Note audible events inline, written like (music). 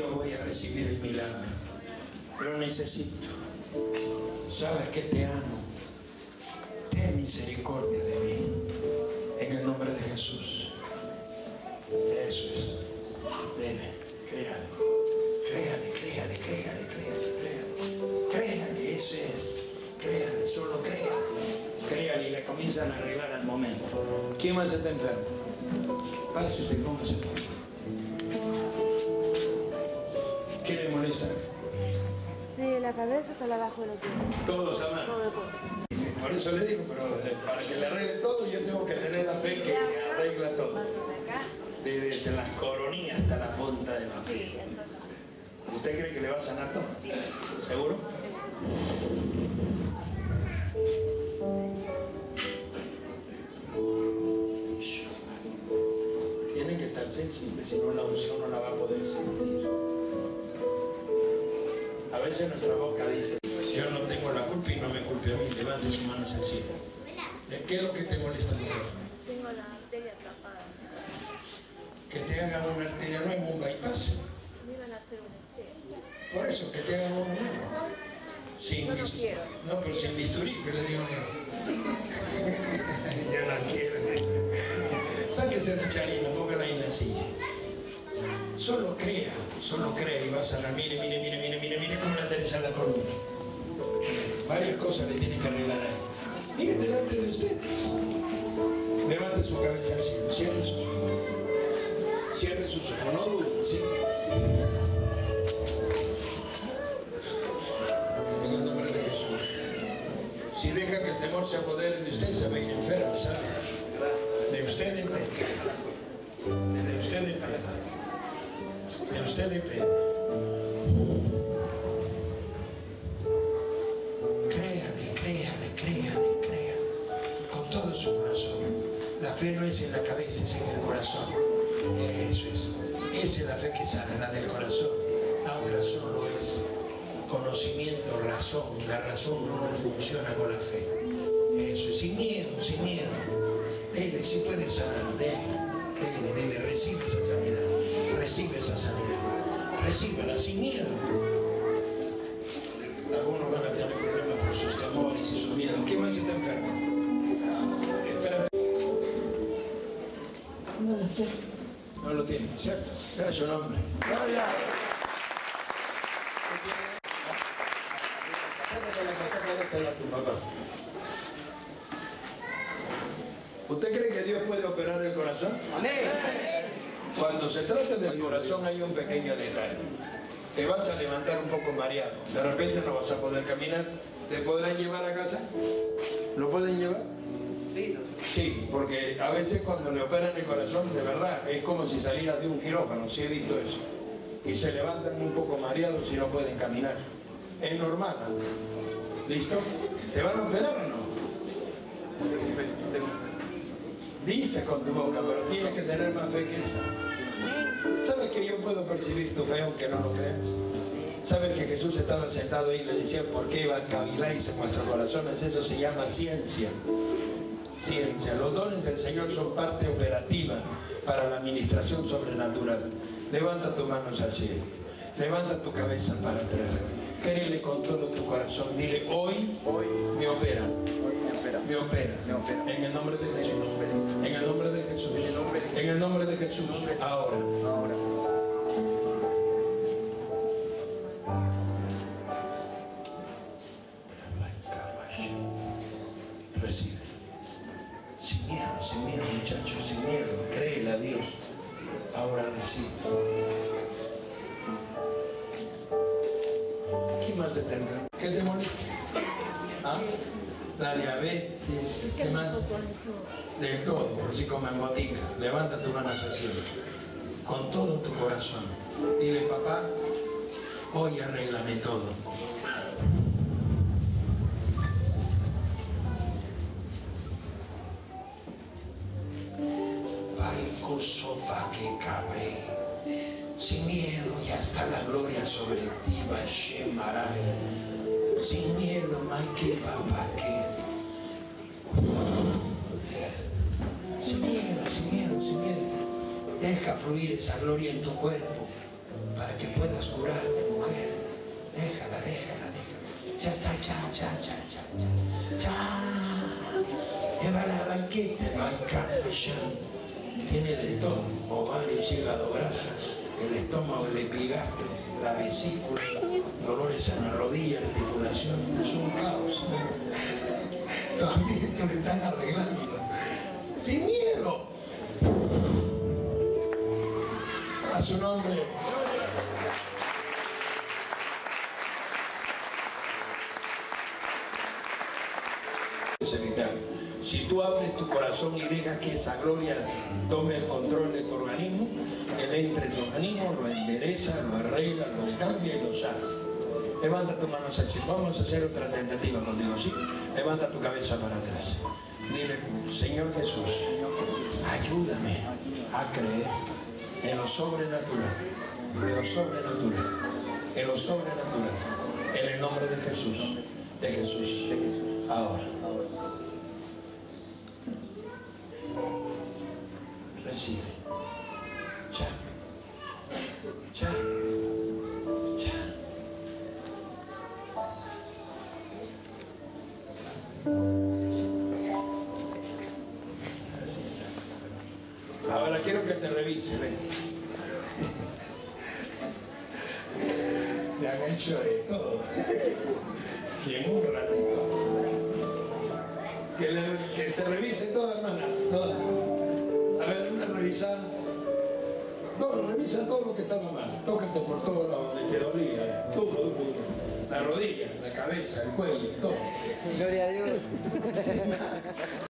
yo voy a recibir el milagro. Lo necesito. Sabes que te amo. Ten misericordia de mí. En el nombre de Jesús. Eso es. Créale. Créale, créale, créale, créale, créale. Créale, eso es. Créale, solo créale. Créale y le comienzan a arreglar al momento. ¿Quién más está enfermo? Pase usted, póngase. Cabeza hasta la abajo de los pies. Todo cuerpo. Por eso le digo, pero eh, para que le arregle todo, yo tengo que tener la fe que arregla todo. Desde, desde las coronillas hasta la punta de fe. eso ¿Usted cree que le va a sanar todo? Sí. ¿Seguro? Tiene que estar sensible, si no la unción no la va a poder sentir. A veces nuestra boca levante sus manos al cielo. ¿Qué es lo que te molesta mujer? Tengo la arteria atrapada. Que te hagan una arteria nueva, un bypass. Me iban a hacer un esquema. Por eso, que te hagan uno nuevo. Sin no bis- quiero. No, pero sin bisturí, que le digo yo. (laughs) yo no quiero. Sáquese el charino, póngala ahí en la silla. Solo crea, solo crea y va a sanar. Mire, mire, mire, mire, mire, mire cómo le aterriza la columna. Varias cosas le tienen que arreglar ahí. Mire delante de ustedes. Levante su cabeza al cielo, cierre sus ojos. Cierre sus ojos, no dude, ¿sí? En el nombre de Jesús. Si deja que el temor se apodere de usted, se va a ir enfermo, ¿sabe? De usted depende. De usted depende. De usted depende. Su corazón. La fe no es en la cabeza, es en el corazón. Eso es. Esa es la fe que sana, la del corazón. La otra solo es conocimiento, razón. La razón no funciona con la fe. Eso es, sin miedo, sin miedo. Dele, si puede sanar, dele, dele, dele, recibe esa sanidad. Recibe esa sanidad. Recíbela sin miedo. No lo tiene, ¿cierto? Su nombre. Sácate la casaca, dásela a tu papá. ¿Usted cree que Dios puede operar el corazón? Cuando se trata del corazón hay un pequeño detalle. Te vas a levantar un poco mareado. De repente no vas a poder caminar. ¿Te podrán llevar a casa? ¿Lo pueden llevar? Sí, porque a veces cuando le operan el corazón, de verdad, es como si saliera de un quirófano, sí he visto eso. Y se levantan un poco mareados y no pueden caminar. Es normal. ¿no? ¿Listo? ¿Te van a operar o no? Dices con tu boca, pero tienes que tener más fe que esa. ¿Sabes que yo puedo percibir tu fe aunque no lo creas? ¿Sabes que Jesús estaba sentado ahí y le decía, ¿por qué caviláis en vuestros corazones? Eso se llama ciencia. Ciencia. Los dones del Señor son parte operativa para la administración sobrenatural. Levanta tus manos al cielo. Levanta tu cabeza para atrás. Créele con todo tu corazón. Dile, hoy, Hoy, me opera. Me opera. En el nombre de Jesús. En el nombre de Jesús. En el nombre de Jesús. Ahora. Ahora. Recibe. Sin miedo, muchachos, sin miedo. Créele a Dios. Ahora recibe. ¿Qué más te tendrá? ¿Qué molesta? ¿Ah? La diabetes, ¿qué más? De todo, así como en botica. Levanta tu mano hacia cielo. Con todo tu corazón. Dile, papá, hoy arréglame todo. Sin miedo, ya está la gloria sobre ti, Bashem. Sin miedo, Maike papá que. Sin miedo, sin miedo, sin miedo. Deja fluir esa gloria en tu cuerpo. para que puedas curarte, mujer. Déjala, déjala, déjala. Ya está, ya, ya, ya, ya, ya. Ya. Lleva la banqueta, ya. Tiene de todo, ovarios, hígado, grasas, el estómago, el epigastro, la vesícula, dolores en la rodilla, articulación, es un caos. (laughs) Los le están arreglando. Sin miedo. A su nombre. Si tú abres tu corazón y dejas que esa gloria tome el control de tu organismo, Él entra en tu organismo, lo endereza, lo arregla, lo cambia y lo sana. Levanta tu mano cielo. Vamos a hacer otra tentativa contigo, ¿sí? Levanta tu cabeza para atrás. Dile, Señor Jesús, ayúdame a creer en lo sobrenatural, en lo sobrenatural, en lo sobrenatural, en el nombre de Jesús, de Jesús, ahora. Recibe. Ya. Ya. Así está. Ahora quiero que te revise, ven. Te han hecho de todo. Y en un ratito. Que, que se revise toda, hermana, toda. Revisa todo lo que estaba mal. Tócate por todo lado donde te dolía. Duro, duro, duro. La rodilla, la cabeza, el cuello, todo. Gloria a Dios. (laughs)